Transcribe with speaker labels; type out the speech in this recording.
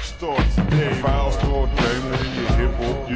Speaker 1: Foul start today. Foul start hip up.